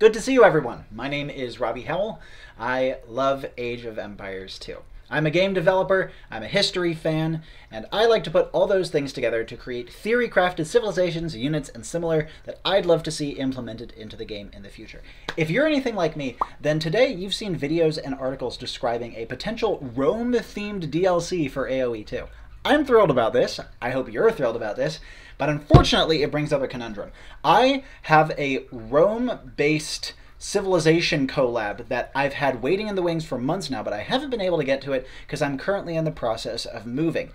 Good to see you, everyone. My name is Robby Howell. I love Age of Empires 2. I'm a game developer, I'm a history fan, and I like to put all those things together to create theory crafted civilizations, units, and similar that I'd love to see implemented into the game in the future. If you're anything like me, then today you've seen videos and articles describing a potential Rome themed DLC for AoE 2. I'm thrilled about this. I hope you're thrilled about this. But unfortunately, it brings up a conundrum. I have a Rome based civilization collab that I've had waiting in the wings for months now, but I haven't been able to get to it because I'm currently in the process of moving.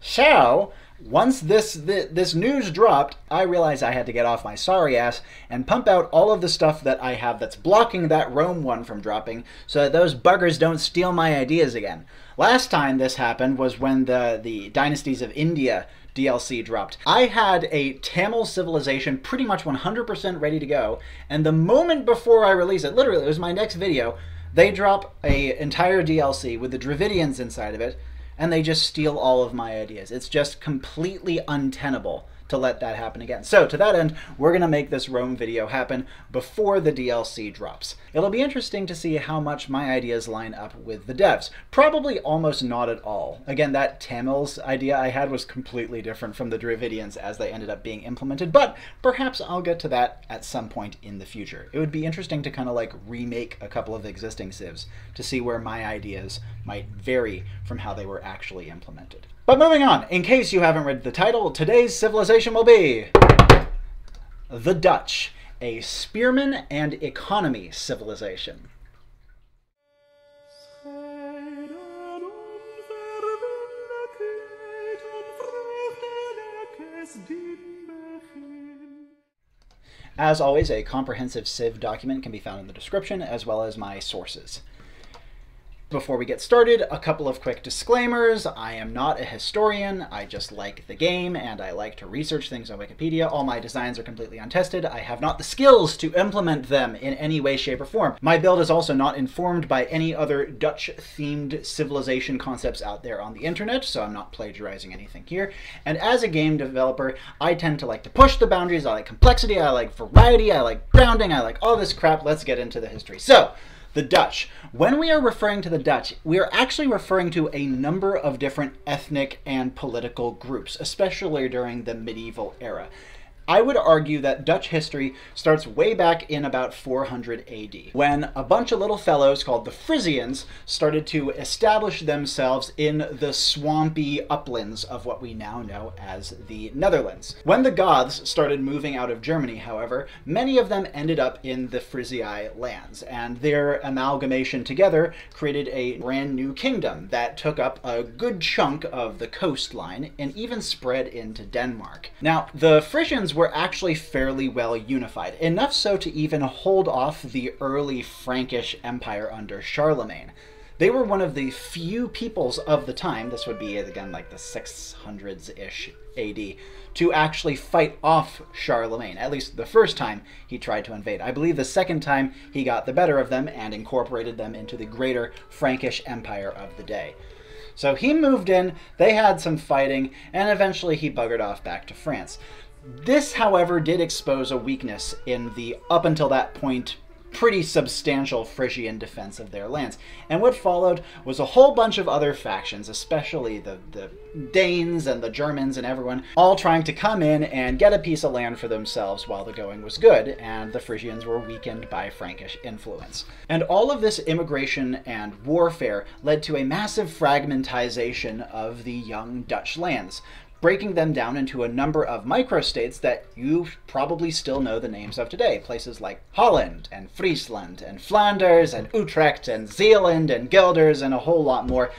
So, once this, this, this news dropped, I realized I had to get off my sorry ass and pump out all of the stuff that I have that's blocking that Rome one from dropping so that those buggers don't steal my ideas again. Last time this happened was when the the Dynasties of India DLC dropped. I had a Tamil civilization pretty much 100% ready to go, and the moment before I release it, literally, it was my next video, they drop a entire DLC with the Dravidians inside of it, and they just steal all of my ideas. It's just completely untenable to let that happen again. So to that end, we're going to make this Rome video happen before the DLC drops. It'll be interesting to see how much my ideas line up with the devs. Probably almost not at all. Again, that Tamils idea I had was completely different from the Dravidians as they ended up being implemented, but perhaps I'll get to that at some point in the future. It would be interesting to kind of like remake a couple of existing civs to see where my ideas might vary from how they were actually implemented. But moving on, in case you haven't read the title, today's civilization will be the Dutch, a spearman and economy civilization. As always, a comprehensive Civ document can be found in the description, as well as my sources. Before we get started, a couple of quick disclaimers. I am not a historian. I just like the game and I like to research things on Wikipedia. All my designs are completely untested. I have not the skills to implement them in any way, shape, or form. My build is also not informed by any other Dutch-themed civilization concepts out there on the internet, so I'm not plagiarizing anything here. And as a game developer, I tend to like to push the boundaries. I like complexity, I like variety, I like grounding, I like all this crap. Let's get into the history. So, the Dutch. When we are referring to the Dutch, we are actually referring to a number of different ethnic and political groups, especially during the medieval era. I would argue that Dutch history starts way back in about 400 AD, when a bunch of little fellows called the Frisians started to establish themselves in the swampy uplands of what we now know as the Netherlands. When the Goths started moving out of Germany, however, many of them ended up in the Frisia lands, and their amalgamation together created a brand new kingdom that took up a good chunk of the coastline and even spread into Denmark. Now, the Frisians were actually fairly well unified, enough so to even hold off the early Frankish Empire under Charlemagne. They were one of the few peoples of the time, this would be again like the 600s ish AD, to actually fight off Charlemagne, at least the first time he tried to invade. I believe the second time he got the better of them and incorporated them into the greater Frankish Empire of the day. So he moved in, they had some fighting, and eventually he buggered off back to France. This, however, did expose a weakness in the, up until that point, pretty substantial Frisian defense of their lands. And what followed was a whole bunch of other factions, especially the, the Danes and the Germans and everyone, all trying to come in and get a piece of land for themselves while the going was good, and the Frisians were weakened by Frankish influence. And all of this immigration and warfare led to a massive fragmentization of the young Dutch lands breaking them down into a number of microstates that you probably still know the names of today. Places like Holland and Friesland and Flanders and Utrecht and Zeeland and Guelders and a whole lot more.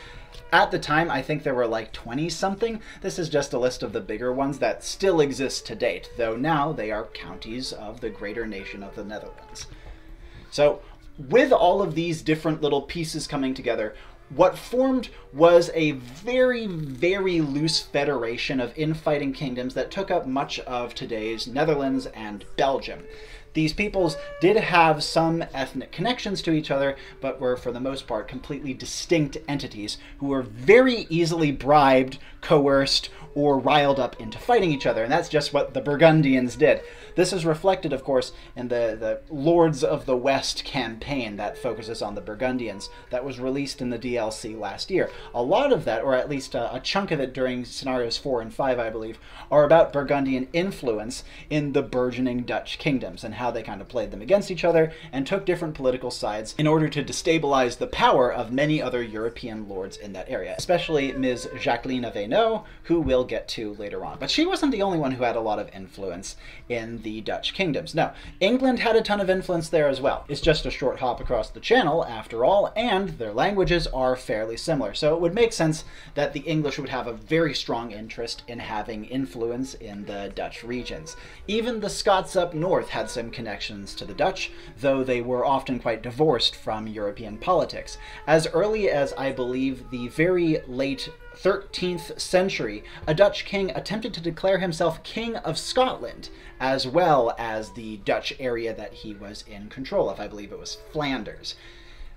At the time, I think there were like 20 something. This is just a list of the bigger ones that still exist to date, though now they are counties of the greater nation of the Netherlands. So, with all of these different little pieces coming together, what formed was a very, very loose federation of infighting kingdoms that took up much of today's Netherlands and Belgium. These peoples did have some ethnic connections to each other, but were for the most part completely distinct entities who were very easily bribed, coerced, or riled up into fighting each other. And that's just what the Burgundians did. This is reflected, of course, in the, the Lords of the West campaign that focuses on the Burgundians that was released in the DLC last year. A lot of that, or at least a, a chunk of it during scenarios 4 and 5, I believe, are about Burgundian influence in the burgeoning Dutch kingdoms and how they kind of played them against each other and took different political sides in order to destabilize the power of many other European lords in that area, especially Ms. Jacqueline Hainaut, who we'll get to later on. But she wasn't the only one who had a lot of influence in the Dutch kingdoms. Now, England had a ton of influence there as well. It's just a short hop across the channel, after all, and their languages are fairly similar. So it would make sense that the English would have a very strong interest in having influence in the Dutch regions. Even the Scots up north had some connections to the Dutch, though they were often quite divorced from European politics. As early as, I believe, the very late 13th century, a Dutch king attempted to declare himself King of Scotland, as well as the Dutch area that he was in control of. I believe it was Flanders.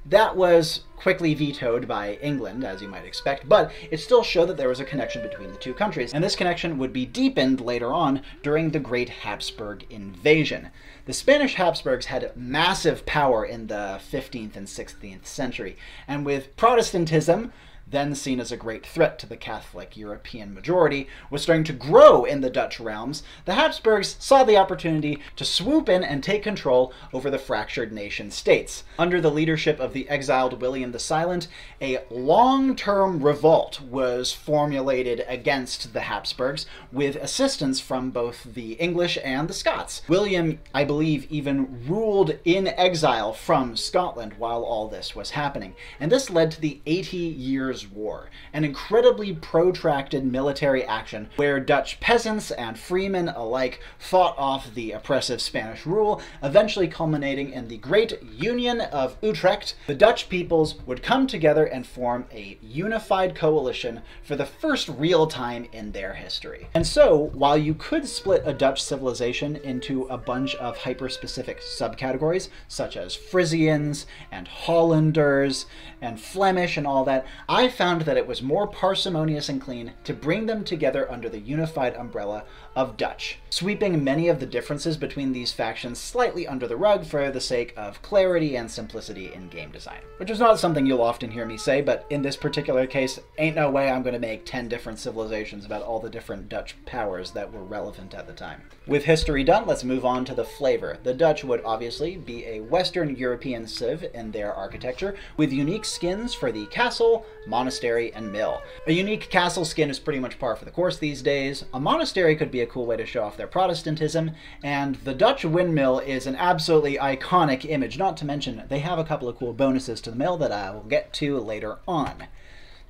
That was quickly vetoed by England, as you might expect, but it still showed that there was a connection between the two countries, and this connection would be deepened later on during the Great Habsburg invasion. The Spanish Habsburgs had massive power in the 15th and 16th century, and with Protestantism then seen as a great threat to the Catholic European majority, was starting to grow in the Dutch realms, the Habsburgs saw the opportunity to swoop in and take control over the fractured nation states. Under the leadership of the exiled William the Silent, a long term revolt was formulated against the Habsburgs with assistance from both the English and the Scots. William, I believe, even ruled in exile from Scotland while all this was happening, and this led to the 80 years War, an incredibly protracted military action where Dutch peasants and freemen alike fought off the oppressive Spanish rule, eventually culminating in the Great Union of Utrecht. The Dutch peoples would come together and form a unified coalition for the first real time in their history. And so, while you could split a Dutch civilization into a bunch of hyper-specific subcategories, such as Frisians and Hollanders and Flemish and all that, I I found that it was more parsimonious and clean to bring them together under the unified umbrella of Dutch, sweeping many of the differences between these factions slightly under the rug for the sake of clarity and simplicity in game design. Which is not something you'll often hear me say, but in this particular case, ain't no way I'm going to make 10 different civilizations about all the different Dutch powers that were relevant at the time. With history done, let's move on to the flavor. The Dutch would obviously be a Western European civ in their architecture, with unique skins for the castle, monastery, and mill. A unique castle skin is pretty much par for the course these days. A monastery could be a cool way to show off their Protestantism. And the Dutch windmill is an absolutely iconic image, not to mention they have a couple of cool bonuses to the mill that I will get to later on.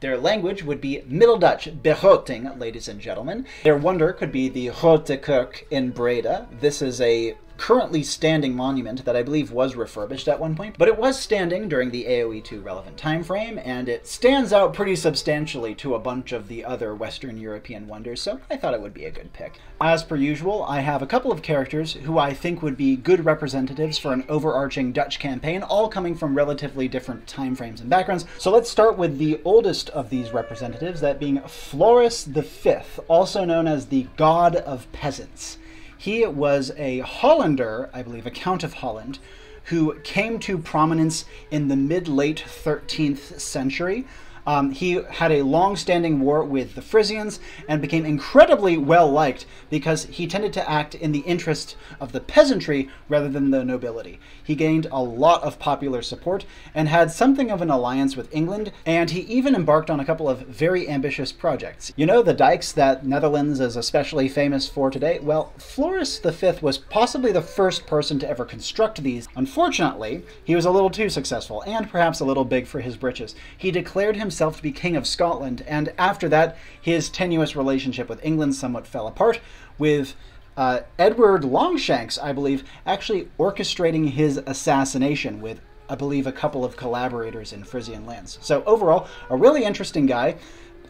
Their language would be Middle Dutch, begroting, ladies and gentlemen. Their wonder could be the Grote Kerk in Breda. This is a currently standing monument that I believe was refurbished at one point, but it was standing during the AoE 2 relevant time frame, and it stands out pretty substantially to a bunch of the other Western European wonders, so I thought it would be a good pick. As per usual, I have a couple of characters who I think would be good representatives for an overarching Dutch campaign, all coming from relatively different time frames and backgrounds. So let's start with the oldest of these representatives, that being Floris V, also known as the God of Peasants. He was a Hollander, I believe, a Count of Holland, who came to prominence in the mid late 13th century um, he had a long standing war with the Frisians and became incredibly well liked because he tended to act in the interest of the peasantry rather than the nobility. He gained a lot of popular support and had something of an alliance with England, and he even embarked on a couple of very ambitious projects. You know the dikes that Netherlands is especially famous for today? Well, Floris V was possibly the first person to ever construct these. Unfortunately, he was a little too successful and perhaps a little big for his britches. He declared himself himself to be King of Scotland, and after that, his tenuous relationship with England somewhat fell apart, with uh, Edward Longshanks, I believe, actually orchestrating his assassination with, I believe, a couple of collaborators in Frisian lands. So overall, a really interesting guy.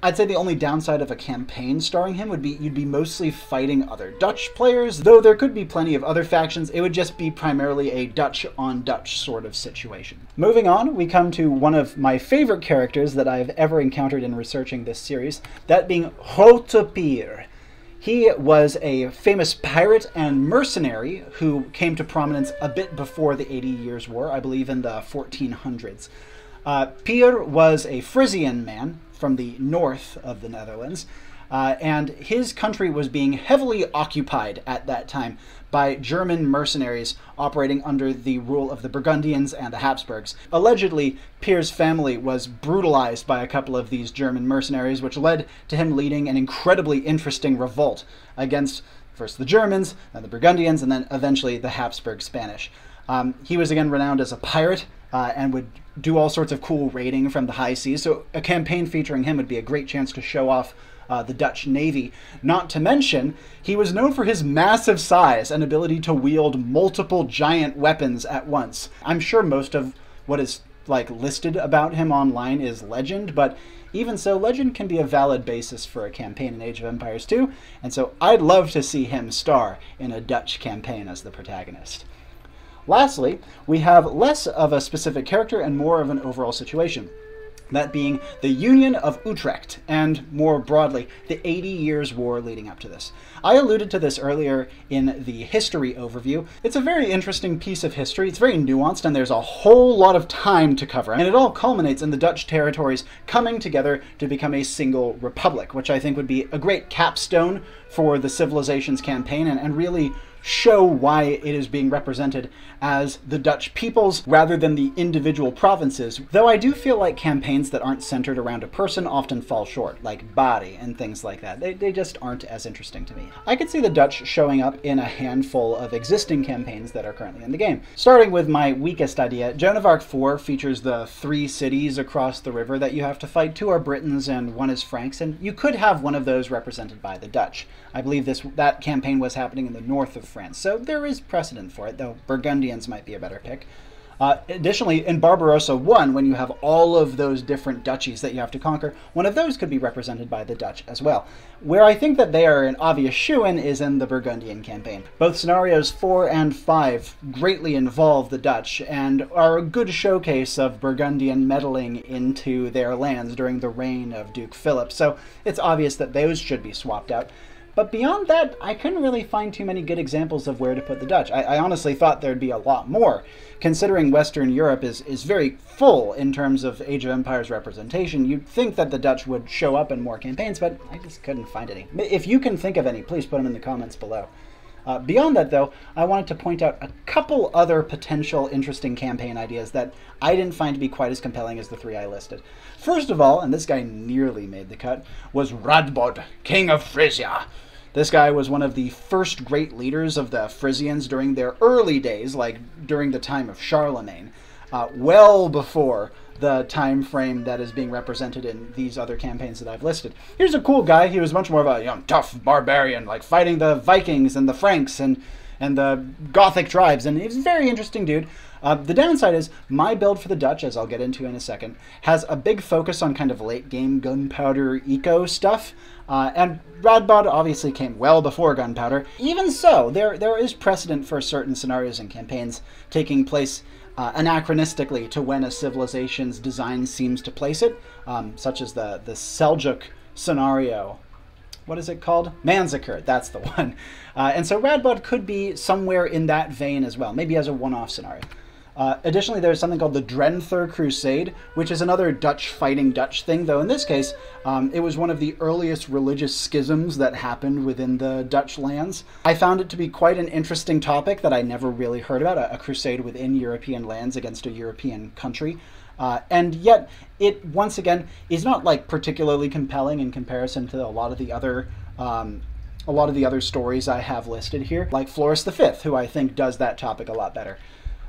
I'd say the only downside of a campaign starring him would be you'd be mostly fighting other Dutch players, though there could be plenty of other factions. It would just be primarily a Dutch on Dutch sort of situation. Moving on, we come to one of my favorite characters that I've ever encountered in researching this series, that being Pier. He was a famous pirate and mercenary who came to prominence a bit before the Eighty Years' War, I believe in the 1400s. Uh, was a Frisian man from the north of the Netherlands, uh, and his country was being heavily occupied at that time by German mercenaries operating under the rule of the Burgundians and the Habsburgs. Allegedly, Pier's family was brutalized by a couple of these German mercenaries, which led to him leading an incredibly interesting revolt against first the Germans, then the Burgundians, and then eventually the Habsburg Spanish. Um, he was again renowned as a pirate uh, and would do all sorts of cool raiding from the high seas. So a campaign featuring him would be a great chance to show off uh, the Dutch Navy. Not to mention, he was known for his massive size and ability to wield multiple giant weapons at once. I'm sure most of what is like listed about him online is legend, but even so, legend can be a valid basis for a campaign in Age of Empires 2, and so I'd love to see him star in a Dutch campaign as the protagonist. Lastly, we have less of a specific character and more of an overall situation. That being the Union of Utrecht, and more broadly, the 80 Years' War leading up to this. I alluded to this earlier in the history overview. It's a very interesting piece of history. It's very nuanced, and there's a whole lot of time to cover. And it all culminates in the Dutch territories coming together to become a single republic, which I think would be a great capstone for the Civilizations campaign and, and really show why it is being represented as the Dutch peoples rather than the individual provinces. Though I do feel like campaigns that aren't centered around a person often fall short, like Bari and things like that. They, they just aren't as interesting to me. I could see the Dutch showing up in a handful of existing campaigns that are currently in the game. Starting with my weakest idea, Joan of Arc 4 features the three cities across the river that you have to fight. Two are Britons and one is Franks, and you could have one of those represented by the Dutch. I believe this that campaign was happening in the north of France. So there is precedent for it, though Burgundians might be a better pick. Uh, additionally, in Barbarossa 1, when you have all of those different duchies that you have to conquer, one of those could be represented by the Dutch as well. Where I think that they are an obvious shoe in is in the Burgundian campaign. Both scenarios 4 and 5 greatly involve the Dutch and are a good showcase of Burgundian meddling into their lands during the reign of Duke Philip, so it's obvious that those should be swapped out. But beyond that, I couldn't really find too many good examples of where to put the Dutch. I, I, honestly thought there'd be a lot more, considering Western Europe is, is very full in terms of Age of Empires representation. You'd think that the Dutch would show up in more campaigns, but I just couldn't find any. If you can think of any, please put them in the comments below. Uh, beyond that, though, I wanted to point out a couple other potential interesting campaign ideas that I didn't find to be quite as compelling as the three I listed. First of all, and this guy nearly made the cut, was Radbod, King of Frisia. This guy was one of the first great leaders of the Frisians during their early days, like during the time of Charlemagne, uh, well before the time frame that is being represented in these other campaigns that I've listed. Here's a cool guy. He was much more of a tough barbarian, like fighting the Vikings and the Franks and and the Gothic tribes, and he's a very interesting dude. Uh, the downside is my build for the Dutch, as I'll get into in a second, has a big focus on kind of late game gunpowder eco stuff. Uh, and Radbod obviously came well before gunpowder. Even so, there there is precedent for certain scenarios and campaigns taking place uh, anachronistically to when a civilization's design seems to place it, um, such as the the Seljuk scenario. What is it called? Manzikert, that's the one. Uh, and so Radbod could be somewhere in that vein as well, maybe as a one-off scenario. Uh, additionally, there's something called the Drenther Crusade, which is another Dutch fighting Dutch thing, though in this case, um, it was one of the earliest religious schisms that happened within the Dutch lands. I found it to be quite an interesting topic that I never really heard about a, a crusade within European lands against a European country. Uh, and yet, it once again is not like particularly compelling in comparison to a lot of the other um, a lot of the other stories I have listed here, like Floris V, who I think does that topic a lot better.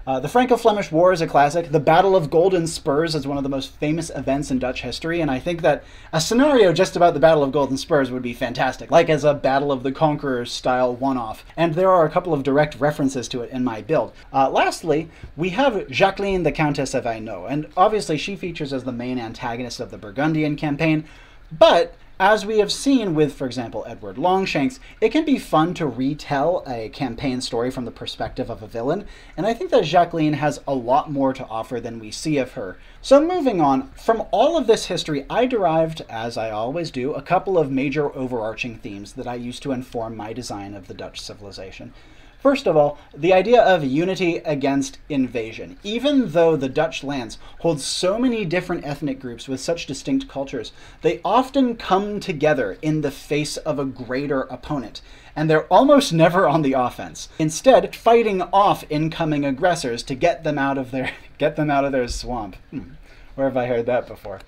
Uh, the Franco-Flemish War is a classic. The Battle of Golden Spurs is one of the most famous events in Dutch history, and I think that a scenario just about the Battle of Golden Spurs would be fantastic, like as a Battle of the Conquerors style one-off. And there are a couple of direct references to it in my build. Uh, lastly, we have Jacqueline, the Countess of Hainaut, and obviously she features as the main antagonist of the Burgundian campaign, But as we have seen with, for example, Edward Longshanks, it can be fun to retell a campaign story from the perspective of a villain, and I think that Jacqueline has a lot more to offer than we see of her. So moving on, from all of this history, I derived, as I always do, a couple of major overarching themes that I use to inform my design of the Dutch civilization. First of all, the idea of unity against invasion. Even though the Dutch lands hold so many different ethnic groups with such distinct cultures, they often come together in the face of a greater opponent, and they're almost never on the offense. Instead, fighting off incoming aggressors to get them out of their get them out of their swamp. Hmm. Where have I heard that before?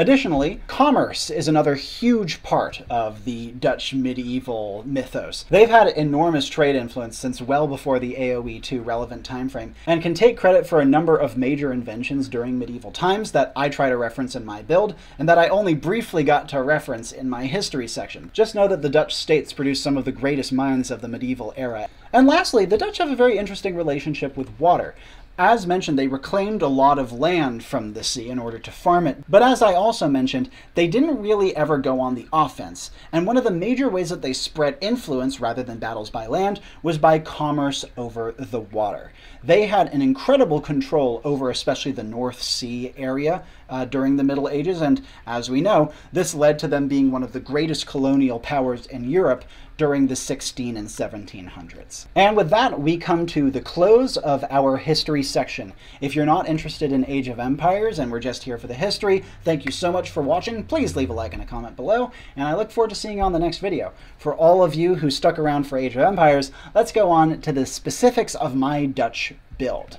Additionally, commerce is another huge part of the Dutch medieval mythos. They've had enormous trade influence since well before the AoE 2 relevant timeframe, and can take credit for a number of major inventions during medieval times that I try to reference in my build, and that I only briefly got to reference in my history section. Just know that the Dutch states produced some of the greatest minds of the medieval era. And lastly, the Dutch have a very interesting relationship with water. As mentioned, they reclaimed a lot of land from the sea in order to farm it, but as I also mentioned, they didn't really ever go on the offense, and one of the major ways that they spread influence rather than battles by land was by commerce over the water. They had an incredible control over especially the North Sea area uh, during the Middle Ages, and as we know, this led to them being one of the greatest colonial powers in Europe during the 16 and 1700s. And with that, we come to the close of our history section. If you're not interested in Age of Empires and we're just here for the history, thank you so much for watching. Please leave a like and a comment below, and I look forward to seeing you on the next video. For all of you who stuck around for Age of Empires, let's go on to the specifics of my Dutch build.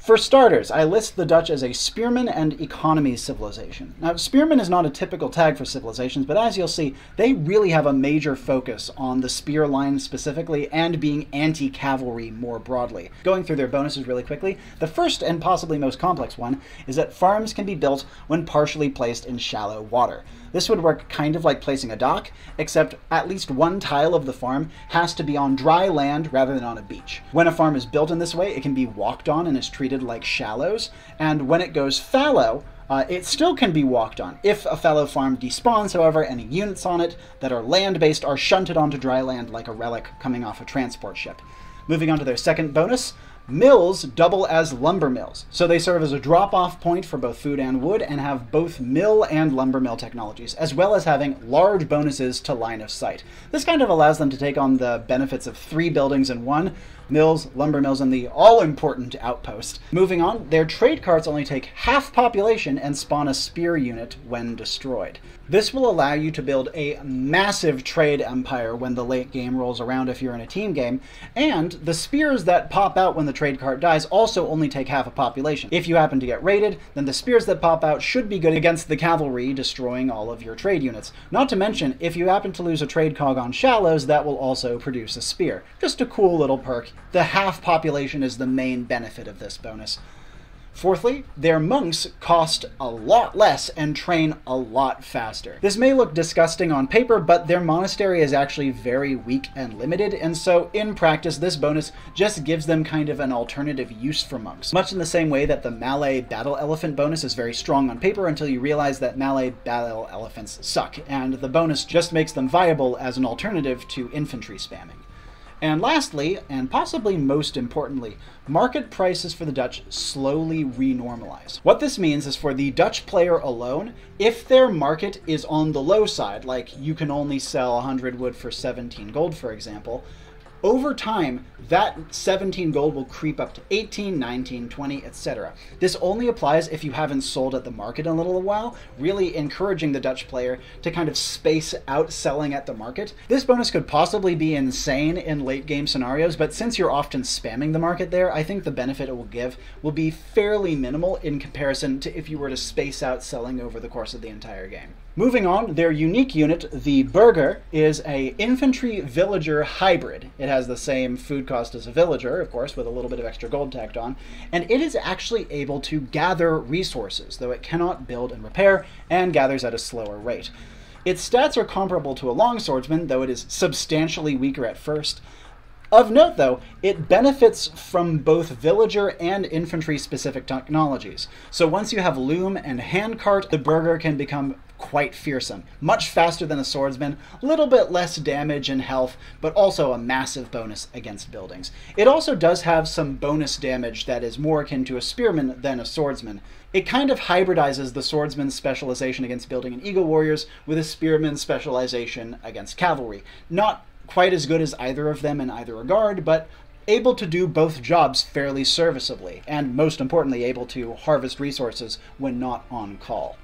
For starters, I list the Dutch as a spearman and economy civilization. Now, spearman is not a typical tag for civilizations, but as you'll see, they really have a major focus on the spear line specifically and being anti-cavalry more broadly. Going through their bonuses really quickly, the first and possibly most complex one is that farms can be built when partially placed in shallow water. This would work kind of like placing a dock, except at least one tile of the farm has to be on dry land rather than on a beach. When a farm is built in this way, it can be walked on and is treated like shallows, and when it goes fallow, uh, it still can be walked on. If a fallow farm despawns, however, any units on it that are land-based are shunted onto dry land like a relic coming off a transport ship. Moving on to their second bonus, Mills double as lumber mills, so they serve as a drop-off point for both food and wood and have both mill and lumber mill technologies, as well as having large bonuses to line of sight. This kind of allows them to take on the benefits of three buildings in one, mills, lumber mills, and the all-important outpost. Moving on, their trade carts only take half population and spawn a spear unit when destroyed. This will allow you to build a massive trade empire when the late game rolls around if you're in a team game, and the spears that pop out when the trade cart dies also only take half a population. If you happen to get raided, then the spears that pop out should be good against the cavalry, destroying all of your trade units. Not to mention, if you happen to lose a trade cog on shallows, that will also produce a spear. Just a cool little perk. The half population is the main benefit of this bonus. Fourthly, their monks cost a lot less and train a lot faster. This may look disgusting on paper, but their monastery is actually very weak and limited, and so in practice, this bonus just gives them kind of an alternative use for monks. Much in the same way that the Malay Battle Elephant bonus is very strong on paper until you realize that Malay Battle Elephants suck, and the bonus just makes them viable as an alternative to infantry spamming. And lastly, and possibly most importantly, market prices for the Dutch slowly renormalize. What this means is for the Dutch player alone, if their market is on the low side, like you can only sell 100 wood for 17 gold, for example, over time, that 17 gold will creep up to 18, 19, 20, etc. This only applies if you haven't sold at the market in a little while, really encouraging the Dutch player to kind of space out selling at the market. This bonus could possibly be insane in late game scenarios, but since you're often spamming the market there, I think the benefit it will give will be fairly minimal in comparison to if you were to space out selling over the course of the entire game. Moving on, their unique unit, the Burgher, is a infantry villager hybrid. It has the same food cost as a villager, of course, with a little bit of extra gold tacked on, and it is actually able to gather resources, though it cannot build and repair, and gathers at a slower rate. Its stats are comparable to a longswordsman, though it is substantially weaker at first. Of note, though, it benefits from both villager and infantry specific technologies. So once you have loom and handcart, the burgher can become quite fearsome. Much faster than a swordsman, a little bit less damage and health, but also a massive bonus against buildings. It also does have some bonus damage that is more akin to a spearman than a swordsman. It kind of hybridizes the swordsman's specialization against building and eagle warriors with a spearman's specialization against cavalry. Not quite as good as either of them in either regard, but able to do both jobs fairly serviceably, and most importantly, able to harvest resources when not on call.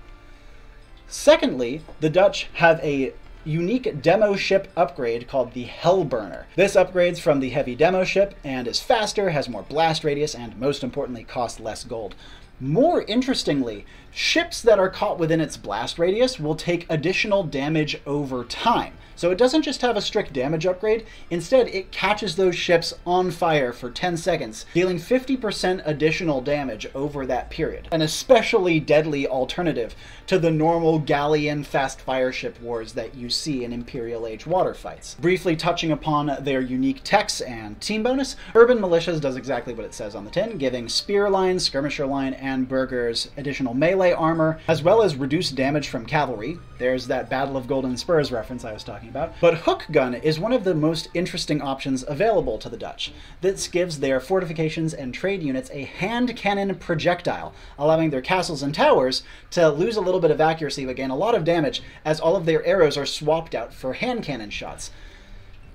Secondly, the Dutch have a unique demo ship upgrade called the Hellburner. This upgrades from the heavy demo ship and is faster, has more blast radius, and most importantly, costs less gold. More interestingly, ships that are caught within its blast radius will take additional damage over time. So it doesn't just have a strict damage upgrade, instead, it catches those ships on fire for 10 seconds, dealing 50% additional damage over that period. An especially deadly alternative to the normal galleon fast fire ship wars that you see in Imperial Age water fights. Briefly touching upon their unique techs and team bonus, Urban Militias does exactly what it says on the tin, giving spear line, skirmisher line, and burghers additional melee armor, as well as reduced damage from cavalry. There's that Battle of Golden Spurs reference I was talking about. But hook gun is one of the most interesting options available to the Dutch. This gives their fortifications and trade units a hand cannon projectile, allowing their castles and towers to lose a little bit of accuracy but gain a lot of damage as all of their arrows are swapped out for hand cannon shots.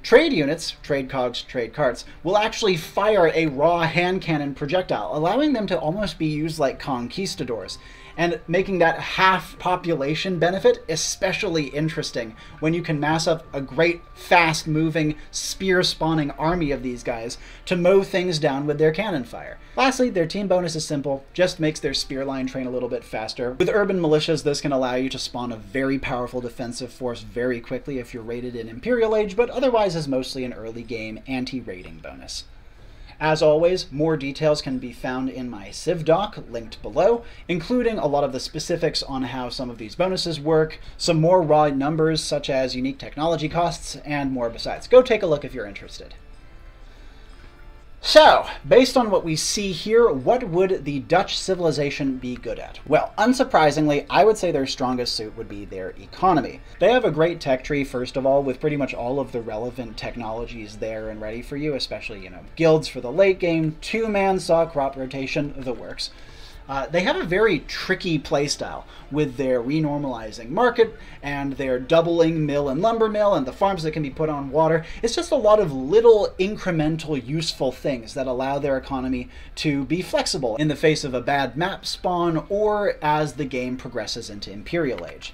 Trade units, trade cogs, trade carts, will actually fire a raw hand cannon projectile, allowing them to almost be used like conquistadors and making that half population benefit especially interesting when you can mass up a great, fast moving, spear spawning army of these guys to mow things down with their cannon fire. Lastly, their team bonus is simple, just makes their spear line train a little bit faster. With urban militias, this can allow you to spawn a very powerful defensive force very quickly if you're rated in Imperial Age, but otherwise is mostly an early game anti raiding bonus. As always, more details can be found in my Civ doc linked below, including a lot of the specifics on how some of these bonuses work, some more raw numbers such as unique technology costs, and more besides. Go take a look if you're interested. So, based on what we see here, what would the Dutch civilization be good at? Well, unsurprisingly, I would say their strongest suit would be their economy. They have a great tech tree, first of all, with pretty much all of the relevant technologies there and ready for you, especially, you know, guilds for the late game, two-man saw crop rotation, the works. Uh, they have a very tricky playstyle with their renormalizing market and their doubling mill and lumber mill and the farms that can be put on water. It's just a lot of little incremental useful things that allow their economy to be flexible in the face of a bad map spawn or as the game progresses into Imperial Age.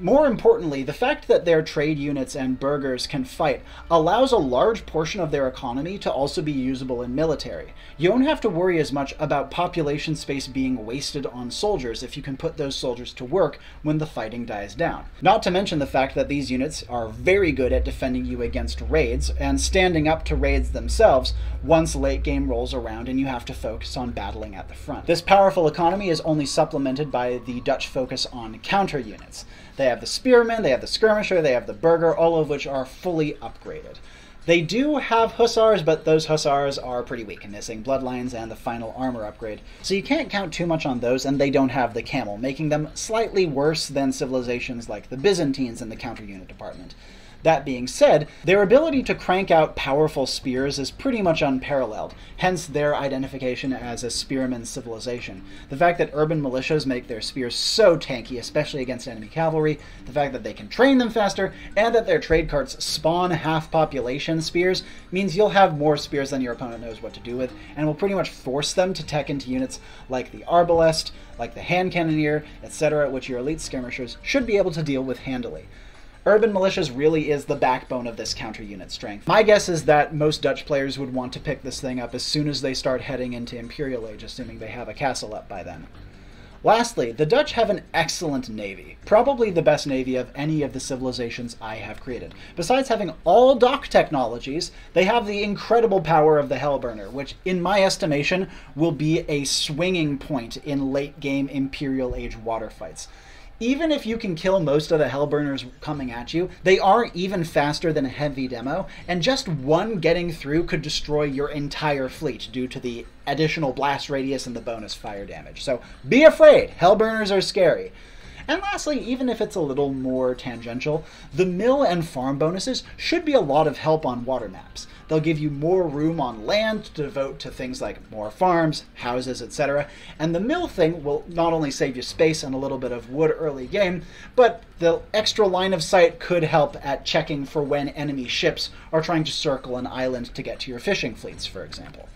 More importantly, the fact that their trade units and burghers can fight allows a large portion of their economy to also be usable in military. You don't have to worry as much about population space being wasted on soldiers if you can put those soldiers to work when the fighting dies down. Not to mention the fact that these units are very good at defending you against raids and standing up to raids themselves once late game rolls around and you have to focus on battling at the front. This powerful economy is only supplemented by the Dutch focus on counter units. They have the Spearman, they have the Skirmisher, they have the Burgher, all of which are fully upgraded. They do have Hussars, but those Hussars are pretty weak, missing Bloodlines and the final armor upgrade. So you can't count too much on those, and they don't have the Camel, making them slightly worse than civilizations like the Byzantines in the counter unit department. That being said, their ability to crank out powerful spears is pretty much unparalleled, hence their identification as a spearman civilization. The fact that urban militias make their spears so tanky, especially against enemy cavalry, the fact that they can train them faster, and that their trade carts spawn half population spears means you'll have more spears than your opponent knows what to do with, and will pretty much force them to tech into units like the Arbalest, like the Hand Cannoneer, etc., which your elite skirmishers should be able to deal with handily. Urban Militias really is the backbone of this counter unit strength. My guess is that most Dutch players would want to pick this thing up as soon as they start heading into Imperial Age, assuming they have a castle up by then. Lastly, the Dutch have an excellent navy, probably the best navy of any of the civilizations I have created. Besides having all dock technologies, they have the incredible power of the Hellburner, which, in my estimation, will be a swinging point in late game Imperial Age water fights. Even if you can kill most of the Hellburners coming at you, they are even faster than a heavy demo, and just one getting through could destroy your entire fleet due to the additional blast radius and the bonus fire damage. So be afraid, Hellburners are scary. And lastly, even if it's a little more tangential, the mill and farm bonuses should be a lot of help on water maps. They'll give you more room on land to devote to things like more farms, houses, etc. And the mill thing will not only save you space and a little bit of wood early game, but the extra line of sight could help at checking for when enemy ships are trying to circle an island to get to your fishing fleets, for example.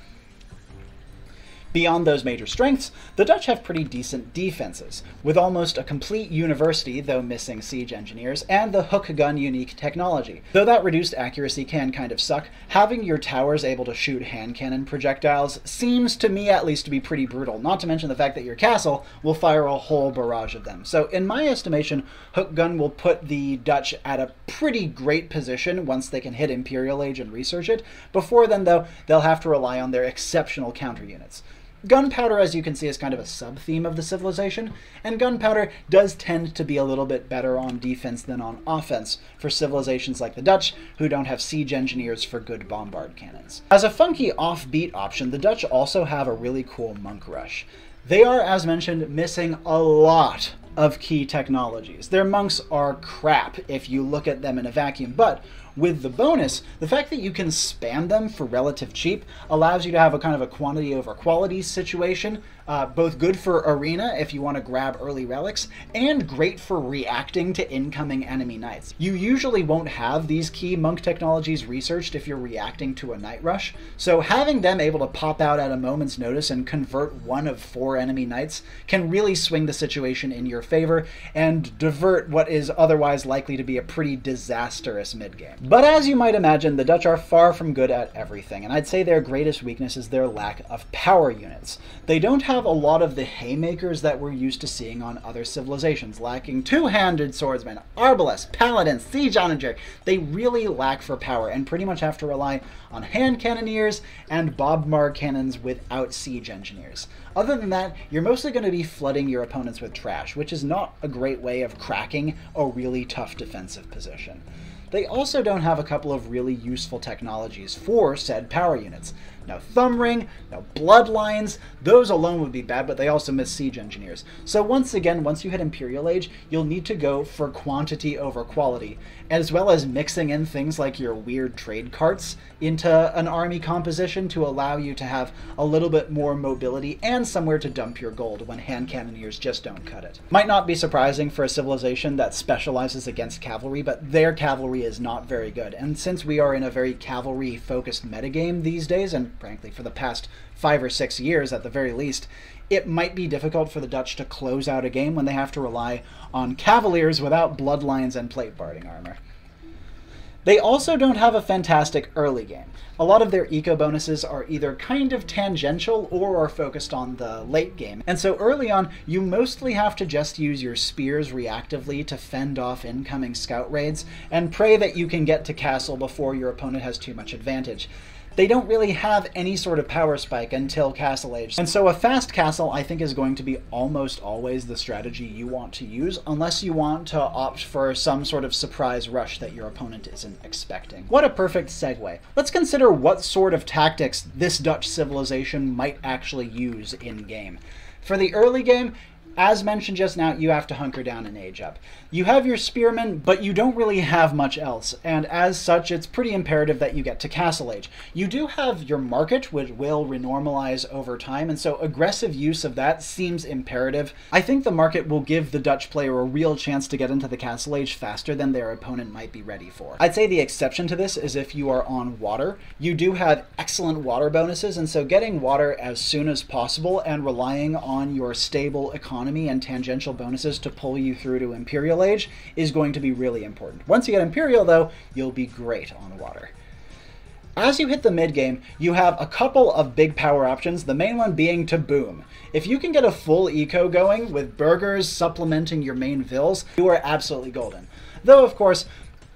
Beyond those major strengths, the Dutch have pretty decent defenses, with almost a complete university, though missing siege engineers, and the hook gun unique technology. Though that reduced accuracy can kind of suck, having your towers able to shoot hand cannon projectiles seems to me at least to be pretty brutal, not to mention the fact that your castle will fire a whole barrage of them. So in my estimation, hook gun will put the Dutch at a pretty great position once they can hit Imperial Age and research it. Before then, though, they'll have to rely on their exceptional counter units. Gunpowder, as you can see, is kind of a sub theme of the civilization, and gunpowder does tend to be a little bit better on defense than on offense for civilizations like the Dutch, who don't have siege engineers for good bombard cannons. As a funky offbeat option, the Dutch also have a really cool monk rush. They are, as mentioned, missing a lot of key technologies. Their monks are crap if you look at them in a vacuum, but with the bonus, the fact that you can spam them for relative cheap allows you to have a kind of a quantity over quality situation uh, both good for arena if you want to grab early relics, and great for reacting to incoming enemy knights. You usually won't have these key monk technologies researched if you're reacting to a knight rush, so having them able to pop out at a moment's notice and convert one of four enemy knights can really swing the situation in your favor and divert what is otherwise likely to be a pretty disastrous mid-game. But as you might imagine, the Dutch are far from good at everything, and I'd say their greatest weakness is their lack of power units. They don't have have a lot of the haymakers that we're used to seeing on other civilizations, lacking two-handed swordsmen, arbalests, paladins, siege onager. They really lack for power and pretty much have to rely on hand cannoneers and bombard cannons without siege engineers. Other than that, you're mostly going to be flooding your opponents with trash, which is not a great way of cracking a really tough defensive position. They also don't have a couple of really useful technologies for said power units. No thumb ring, no bloodlines. Those alone would be bad, but they also miss siege engineers. So once again, once you hit Imperial Age, you'll need to go for quantity over quality, as well as mixing in things like your weird trade carts into an army composition to allow you to have a little bit more mobility and somewhere to dump your gold when hand cannoneers just don't cut it. Might not be surprising for a civilization that specializes against cavalry, but their cavalry is not very good. And since we are in a very cavalry focused metagame these days, and frankly, for the past five or six years at the very least, it might be difficult for the Dutch to close out a game when they have to rely on cavaliers without bloodlines and plate barding armor. They also don't have a fantastic early game. A lot of their eco bonuses are either kind of tangential or are focused on the late game. And so early on, you mostly have to just use your spears reactively to fend off incoming scout raids and pray that you can get to castle before your opponent has too much advantage they don't really have any sort of power spike until Castle Age. And so a fast castle, I think, is going to be almost always the strategy you want to use, unless you want to opt for some sort of surprise rush that your opponent isn't expecting. What a perfect segue. Let's consider what sort of tactics this Dutch civilization might actually use in-game. For the early game, as mentioned just now, you have to hunker down and age up. You have your spearmen, but you don't really have much else, and as such, it's pretty imperative that you get to castle age. You do have your market, which will renormalize over time, and so aggressive use of that seems imperative. I think the market will give the Dutch player a real chance to get into the castle age faster than their opponent might be ready for. I'd say the exception to this is if you are on water. You do have excellent water bonuses, and so getting water as soon as possible and relying on your stable economy economy and tangential bonuses to pull you through to Imperial Age is going to be really important. Once you get Imperial, though, you'll be great on water. As you hit the mid game, you have a couple of big power options, the main one being to boom. If you can get a full eco going with burghers supplementing your main vills, you are absolutely golden. Though, of course,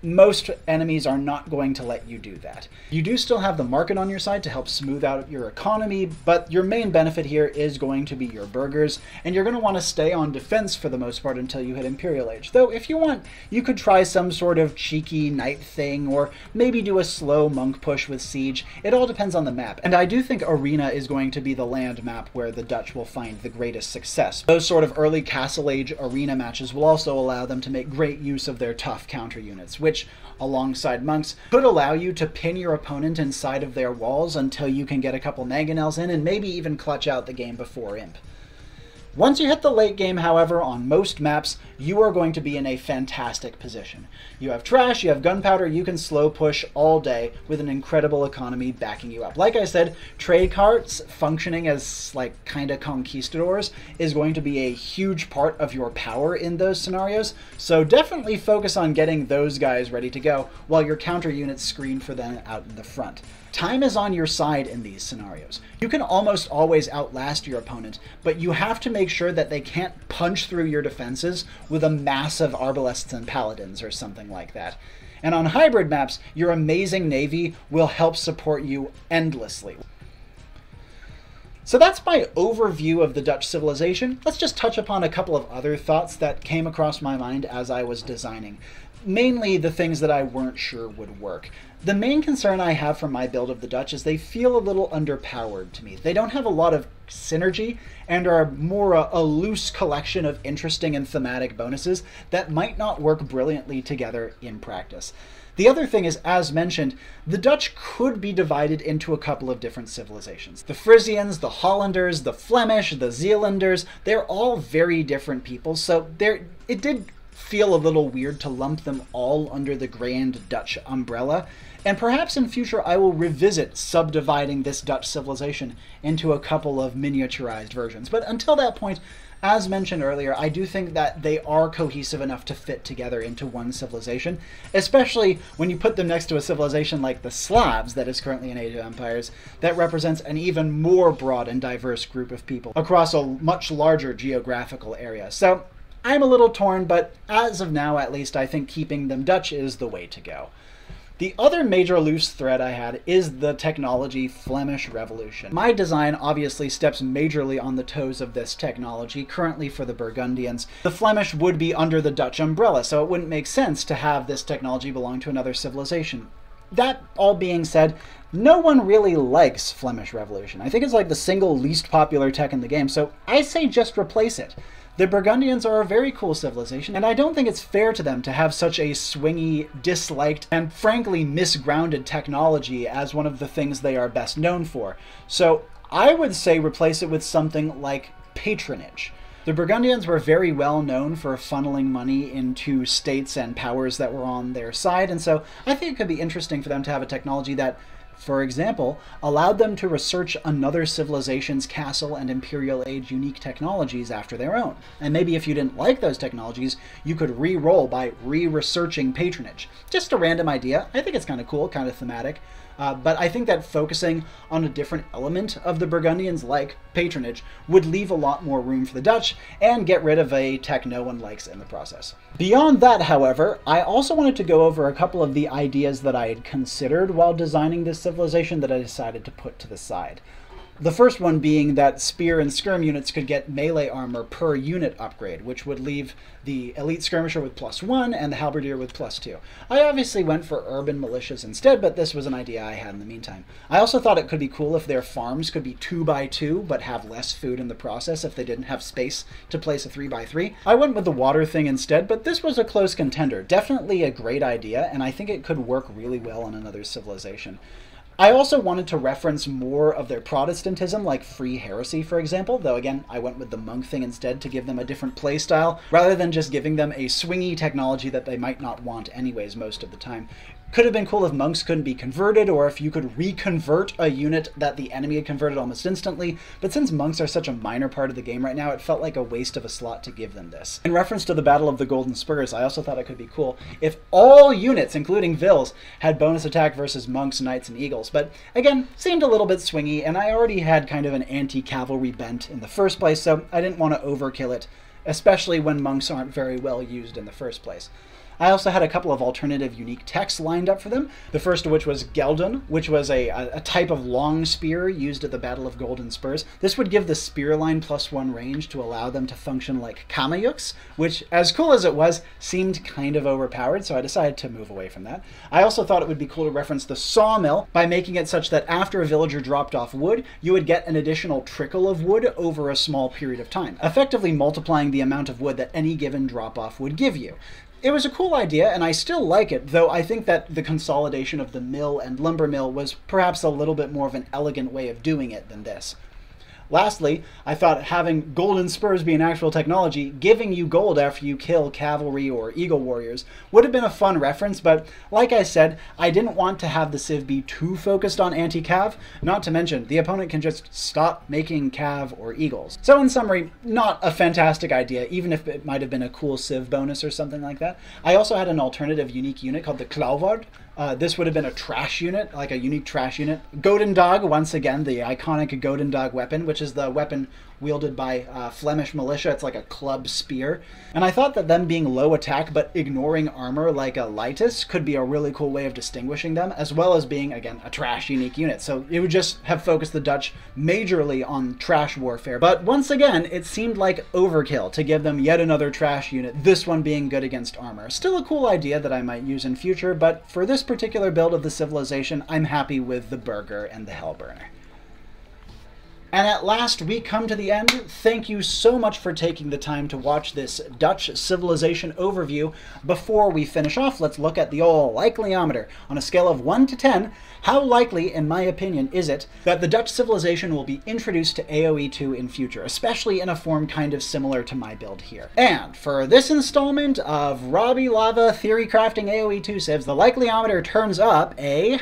most enemies are not going to let you do that. You do still have the market on your side to help smooth out your economy, but your main benefit here is going to be your burghers, and you're going to want to stay on defense for the most part until you hit Imperial Age. Though, if you want, you could try some sort of cheeky knight thing, or maybe do a slow monk push with Siege. It all depends on the map, and I do think Arena is going to be the land map where the Dutch will find the greatest success. Those sort of early Castle Age arena matches will also allow them to make great use of their tough counter units, which, alongside monks, could allow you to pin your opponent inside of their walls until you can get a couple mangonels in and maybe even clutch out the game before Imp. Once you hit the late game, however, on most maps, you are going to be in a fantastic position. You have trash, you have gunpowder, you can slow push all day with an incredible economy backing you up. Like I said, trade carts functioning as like kind of conquistadors is going to be a huge part of your power in those scenarios. So definitely focus on getting those guys ready to go while your counter units screen for them out in the front. Time is on your side in these scenarios. You can almost always outlast your opponent, but you have to make sure that they can't punch through your defenses with a massive Arbalests and Paladins or something like that. And on hybrid maps, your amazing navy will help support you endlessly. So that's my overview of the Dutch civilization. Let's just touch upon a couple of other thoughts that came across my mind as I was designing. Mainly the things that I weren't sure would work. The main concern I have for my build of the Dutch is they feel a little underpowered to me. They don't have a lot of synergy and are more a, a, loose collection of interesting and thematic bonuses that might not work brilliantly together in practice. The other thing is, as mentioned, the Dutch could be divided into a couple of different civilizations. The Frisians, the Hollanders, the Flemish, the Zealanders, they're all very different people, so there it did feel a little weird to lump them all under the grand Dutch umbrella. And perhaps in future I will revisit subdividing this Dutch civilization into a couple of miniaturized versions. But until that point, as mentioned earlier, I do think that they are cohesive enough to fit together into one civilization, especially when you put them next to a civilization like the Slavs that is currently in Age of Empires, that represents an even more broad and diverse group of people across a much larger geographical area. So I'm a little torn, but as of now, at least, I think keeping them Dutch is the way to go. The other major loose thread I had is the technology Flemish Revolution. My design obviously steps majorly on the toes of this technology, currently for the Burgundians. The Flemish would be under the Dutch umbrella, so it wouldn't make sense to have this technology belong to another civilization. That all being said, no one really likes Flemish Revolution. I think it's like the single least popular tech in the game, so I say just replace it. The Burgundians are a very cool civilization, and I don't think it's fair to them to have such a swingy, disliked, and frankly misgrounded technology as one of the things they are best known for. So I would say replace it with something like patronage. The Burgundians were very well known for funneling money into states and powers that were on their side, and so I think it could be interesting for them to have a technology that for example, allowed them to research another civilization's castle and imperial age unique technologies after their own. And maybe if you didn't like those technologies, you could re-roll by re-researching patronage. Just a random idea. I think it's kind of cool, kind of thematic. Uh, but I think that focusing on a different element of the Burgundians, like patronage, would leave a lot more room for the Dutch and get rid of a tech no one likes in the process. Beyond that, however, I also wanted to go over a couple of the ideas that I had considered while designing this civilization that I decided to put to the side. The first one being that spear and skirm units could get melee armor per unit upgrade, which would leave the elite skirmisher with plus one and the halberdier with plus two. I obviously went for urban militias instead, but this was an idea I had in the meantime. I also thought it could be cool if their farms could be two by two, but have less food in the process if they didn't have space to place a three by three. I went with the water thing instead, but this was a close contender. Definitely a great idea, and I think it could work really well on another civilization. I also wanted to reference more of their Protestantism, like free heresy, for example, though again, I went with the monk thing instead to give them a different playstyle, rather than just giving them a swingy technology that they might not want anyways most of the time. Could have been cool if monks couldn't be converted, or if you could reconvert a unit that the enemy had converted almost instantly, but since monks are such a minor part of the game right now, it felt like a waste of a slot to give them this. In reference to the Battle of the Golden Spurs, I also thought it could be cool if all units, including Vils, had bonus attack versus monks, knights, and eagles, but again, seemed a little bit swingy, and I already had kind of an anti-cavalry bent in the first place, so I didn't want to overkill it, especially when monks aren't very well used in the first place. I also had a couple of alternative unique texts lined up for them. The first of which was Geldon, which was a, a, type of long spear used at the Battle of Golden Spurs. This would give the spear line plus one range to allow them to function like Kamayuks, which, as cool as it was, seemed kind of overpowered, so I decided to move away from that. I also thought it would be cool to reference the sawmill by making it such that after a villager dropped off wood, you would get an additional trickle of wood over a small period of time, effectively multiplying the amount of wood that any given drop off would give you it was a cool idea, and I still like it, though I think that the consolidation of the mill and lumber mill was perhaps a little bit more of an elegant way of doing it than this. Lastly, I thought having golden spurs be an actual technology, giving you gold after you kill cavalry or eagle warriors, would have been a fun reference, but like I said, I didn't want to have the Civ be too focused on anti-cav, not to mention the opponent can just stop making cav or eagles. So in summary, not a fantastic idea, even if it might have been a cool Civ bonus or something like that. I also had an alternative unique unit called the Klauward, uh, this would have been a trash unit, like a unique trash unit. Goedendag, once again, the iconic Goedendag weapon, which is the weapon wielded by uh, Flemish militia. It's like a club spear. And I thought that them being low attack but ignoring armor like a Leitis could be a really cool way of distinguishing them, as well as being, again, a trash unique unit. So it would just have focused the Dutch majorly on trash warfare. But once again, it seemed like overkill to give them yet another trash unit, this one being good against armor. Still a cool idea that I might use in future, but for this particular build of the civilization, I'm happy with the Burgher and the Hellburner. And at last, we come to the end. Thank you so much for taking the time to watch this Dutch civilization overview. Before we finish off, let's look at the old likelinyometer. On a scale of 1 to 10, how likely, in my opinion, is it that the Dutch civilization will be introduced to AoE 2 in future, especially in a form kind of similar to my build here? And for this installment of RobbyLAVA Theory Crafting AoE 2 Civs, the likelinyometer turns up a...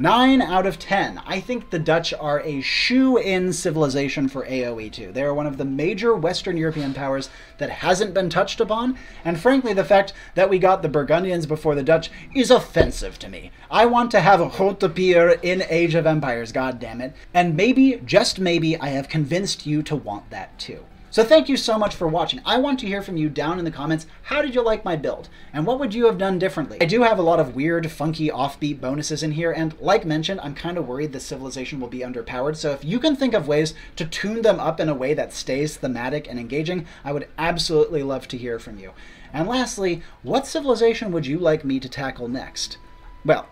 9 out of 10. I think the Dutch are a shoe-in civilization for AoE 2. They are one of the major Western European powers that hasn't been touched upon, and frankly the fact that we got the Burgundians before the Dutch is offensive to me. I want to have Haute in Age of Empires, God damn it. And maybe, just maybe, I have convinced you to want that too. So thank you so much for watching. I want to hear from you down in the comments. How did you like my build? And what would you have done differently? I do have a lot of weird, funky, offbeat bonuses in here, and like mentioned, I'm kind of worried the civilization will be underpowered, so if you can think of ways to tune them up in a way that stays thematic and engaging, I would absolutely love to hear from you. And lastly, what civilization would you like me to tackle next? Well,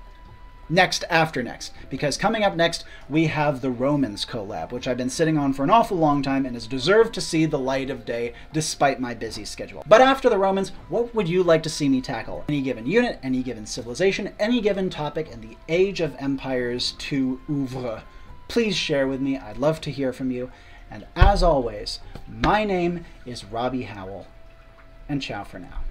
next after next. Because coming up next, we have the Romans collab, which I've been sitting on for an awful long time and has deserved to see the light of day despite my busy schedule. But after the Romans, what would you like to see me tackle? Any given unit, any given civilization, any given topic in the Age of Empires 2 oeuvre. Please share with me. I'd love to hear from you. And as always, my name is Robby Howell, and ciao for now.